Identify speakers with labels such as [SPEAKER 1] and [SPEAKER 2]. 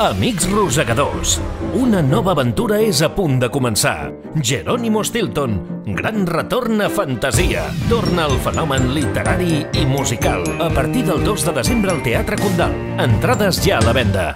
[SPEAKER 1] Amics rosegadors, una nova aventura és a punt de començar. Jerónimo Stilton, gran retorn a fantasia. Torna el fenomen literari i musical a partir del 2 de desembre al Teatre Condal. Entrades ja a la venda.